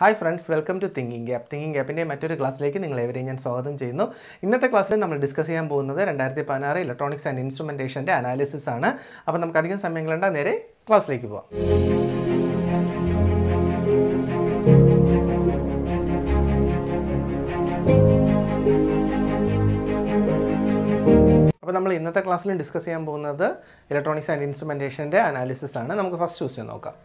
Hi friends welcome to Thinking Gap Thinking ഗ്യാപ്പിൻ്റെ മറ്റൊരു ക്ലാസ്സിലേക്ക് നിങ്ങളെവരെയും ഞാൻ സ്വാഗതം ചെയ്യുന്നു ഇന്നത്തെ ക്ലാസ്സിൽ നമ്മൾ ഡിസ്കസ് ചെയ്യാൻ പോകുന്നത് രണ്ടായിരത്തി പതിനാറ് ഇലക്ട്രോണിക്സ് ആൻഡ് ഇൻസ്ട്രുമെൻറ്റേഷൻ്റെ അനാലിസിസ് ആണ് അപ്പോൾ നമുക്ക് അധികം സമയം കളണ്ട നേരെ ക്ലാസ്സിലേക്ക് പോവാം അപ്പോൾ നമ്മൾ ഇന്നത്തെ ക്ലാസ്സിൽ ഡിസ്കസ് ചെയ്യാൻ പോകുന്നത് ഇലക്ട്രോണിക്സ് ആൻഡ് ഇൻസ്ട്രുമെൻറ്റേഷൻ്റെ അനാലിസിസ് ആണ് നമുക്ക് ഫസ്റ്റ് ചൂസ് ചെയ്യാൻ നോക്കാം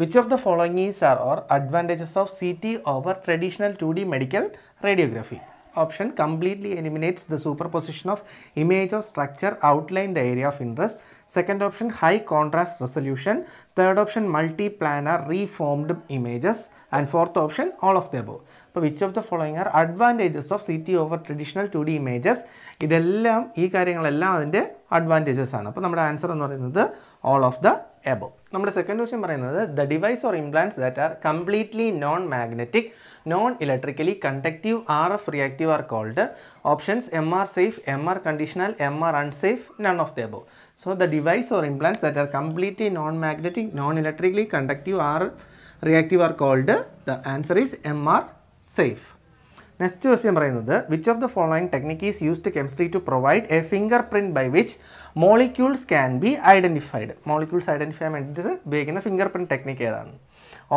Which of the following is are or advantages of CT over traditional 2D medical radiography? Option completely eliminates the superposition of image of structure outline the area of interest. Second option high contrast resolution. Third option multi-planar reformed images. And fourth option all of the above. അപ്പോൾ which of the following are advantages of C T over traditional two D images ഇതെല്ലാം ഈ കാര്യങ്ങളെല്ലാം അതിൻ്റെ advantages ആണ് അപ്പോൾ നമ്മുടെ answer എന്ന് പറയുന്നത് ഓൾ ഓഫ് ദ എബോ നമ്മുടെ സെക്കൻഡ് ക്വസ്റ്റ്യൻ പറയുന്നത് the device or implants that are completely non magnetic non electrically conductive R F reactive are called options M R safe M R conditional M R unsafe none of the above so the device or implants that are completely non magnetic non electrically conductive R reactive are called the answer is M R safe next question പറയുന്നത് which of the following technique is used chemistry to provide a finger print by which molecules can be identified molecules identify ചെയ്യാൻ വേണ്ടിയിട്ട് ഉപയോഗിക്കുന്ന finger print technique ഏതാണ്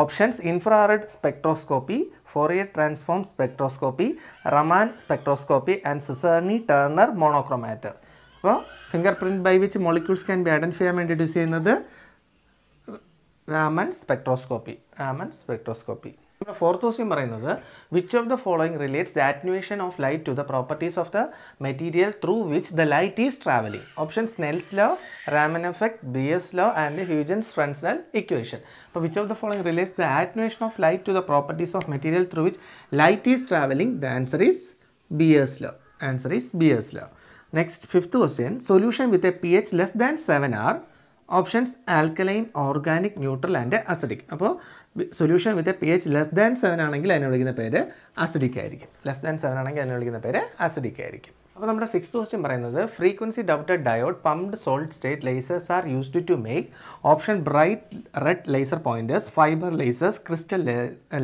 options infrared spectroscopy Fourier transform spectroscopy Raman spectroscopy and Czerny Turner monochromator അപ്പോൾ finger print by which molecules can be identify ചെയ്യാൻ വേണ്ടിയിട്ട് use ചെയ്യുന്നത് Raman spectroscopy Raman spectroscopy The fourth question is, which of the following relates the attenuation of light to the properties of the material through which the light is travelling? Options Snell's law, Raman effect, Bayes law and Huygens-Fresnel equation. But which of the following relates the attenuation of light to the properties of material through which light is travelling? The answer is Bayes law. Answer is Bayes law. Next, fifth question, solution with a pH less than 7R options alkaline organic neutral and acidic അപ്പോൾ solution with a P H less than seven ആണെങ്കിൽ അതിനെ വിളിക്കുന്ന പേര് acidic ആയിരിക്കും less than seven ആണെങ്കിൽ അതിനെ വിളിക്കുന്ന പേര് അസിഡിക് ആയിരിക്കും അപ്പോൾ നമ്മുടെ സിക്സ് ക്വസ്റ്റ്യൻ പറയുന്നത് frequency doubted diode pumped solid state lasers are used to make option bright red laser pointers fibre lasers crystal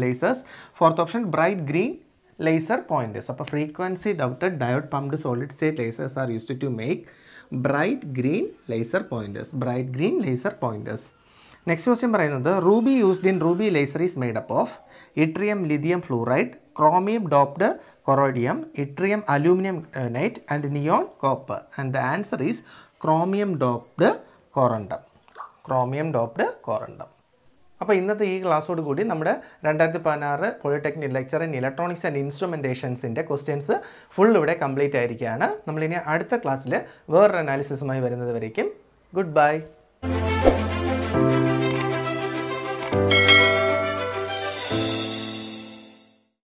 lasers fourth option bright green laser pointers അപ്പോൾ frequency doubted diode pumped solid state lasers are used to make bright green laser pointers. Next question is, ruby used in ruby laser is made up of yttrium lithium fluoride, chromium doped corrodium, yttrium aluminum uh, nitride and neon copper. And the answer is chromium doped corundum. അപ്പോൾ ഇന്നത്തെ ഈ ക്ലാസ്സോട് കൂടി നമ്മുടെ രണ്ടായിരത്തി പതിനാറ് polytechnic lecture in electronics and ഇൻസ്ട്രുമെൻറ്റേഷൻസിൻ്റെ questions full ഇവിടെ complete ആയിരിക്കുകയാണ് നമ്മളിനി അടുത്ത ക്ലാസ്സിൽ വേറൊരു അനാലിസിസുമായി വരുന്നത് വരയ്ക്കും ഗുഡ് ബൈ